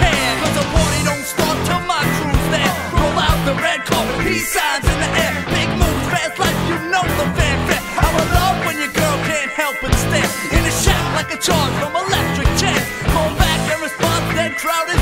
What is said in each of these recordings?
care Cause the party don't start till my crew's there. Roll out the red carpet, peace signs in the air. Big moves, fast life, you know the fanfare. I would love when your girl can't help but stare. In a shack like a charge from electric chair. Fall back and response, then crowded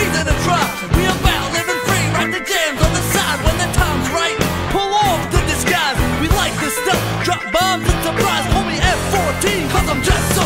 freezing and dry. We about living free, right the jams on the side when the time's right. Pull off the disguise, we like this stuff. Drop bombs and surprise, call me F14, cause I'm just so